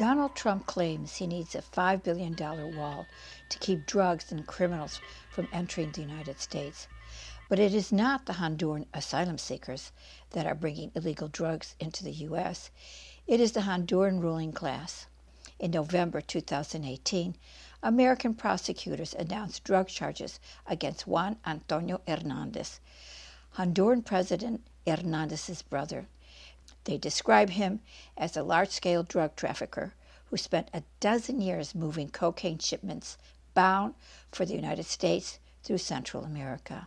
Donald Trump claims he needs a $5 billion wall to keep drugs and criminals from entering the United States. But it is not the Honduran asylum seekers that are bringing illegal drugs into the U.S., it is the Honduran ruling class. In November 2018, American prosecutors announced drug charges against Juan Antonio Hernandez, Honduran President Hernandez's brother. They describe him as a large scale drug trafficker who spent a dozen years moving cocaine shipments bound for the United States through Central America.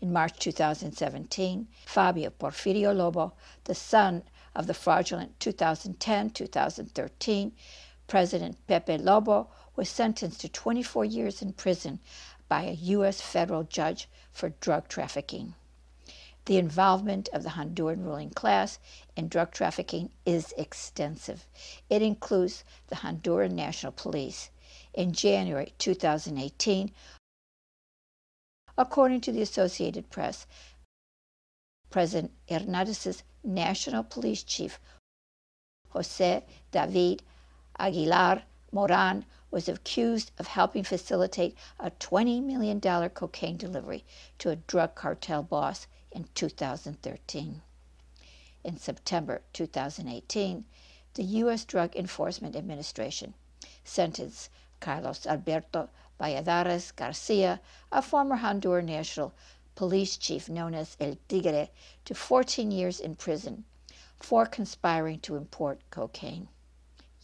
In March 2017, Fabio Porfirio Lobo, the son of the fraudulent 2010 2013 President Pepe Lobo, was sentenced to 24 years in prison by a U.S. federal judge for drug trafficking. The involvement of the Honduran ruling class in drug trafficking is extensive. It includes the Honduran National Police. In January 2018, according to the Associated Press, President Hernandez's National Police Chief, Jose David Aguilar Moran, was accused of helping facilitate a $20 million cocaine delivery to a drug cartel boss in 2013. In September 2018, the U.S. Drug Enforcement Administration sentenced Carlos Alberto Valladares Garcia, a former Honduran national police chief known as El Tigre, to 14 years in prison for conspiring to import cocaine.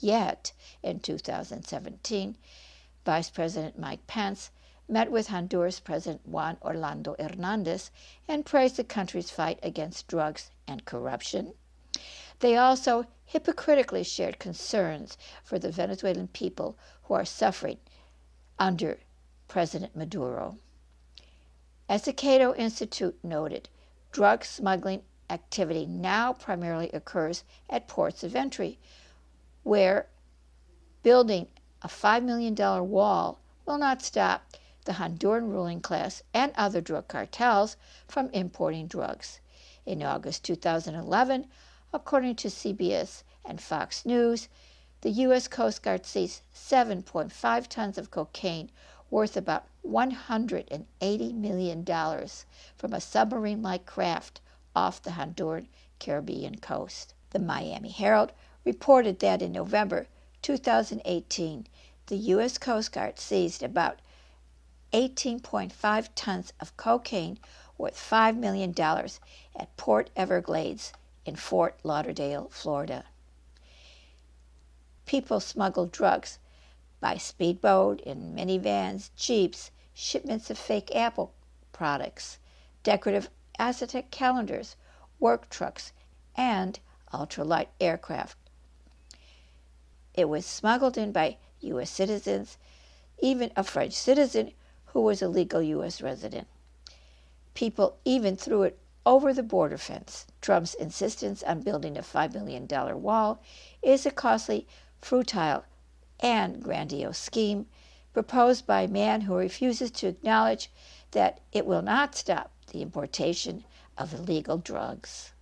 Yet, in 2017, Vice President Mike Pence met with Honduras President Juan Orlando Hernandez and praised the country's fight against drugs and corruption. They also hypocritically shared concerns for the Venezuelan people who are suffering under President Maduro. As the Cato Institute noted, drug smuggling activity now primarily occurs at ports of entry, where building a $5 million wall will not stop the Honduran ruling class and other drug cartels from importing drugs. In August 2011, according to CBS and Fox News, the U.S. Coast Guard seized 7.5 tons of cocaine worth about $180 million from a submarine like craft off the Honduran Caribbean coast. The Miami Herald reported that in November 2018, the U.S. Coast Guard seized about 18.5 tons of cocaine worth $5 million at Port Everglades in Fort Lauderdale, Florida. People smuggled drugs by speedboat, in minivans, jeeps, shipments of fake Apple products, decorative acetate calendars, work trucks, and ultralight aircraft. It was smuggled in by U.S. citizens, even a French citizen who was a legal U.S. resident. People even threw it over the border fence. Trump's insistence on building a $5 billion wall is a costly, futile, and grandiose scheme proposed by a man who refuses to acknowledge that it will not stop the importation of illegal drugs.